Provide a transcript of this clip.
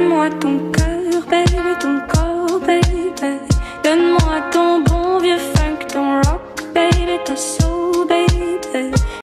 Donne-moi ton cœur, belle ton corps.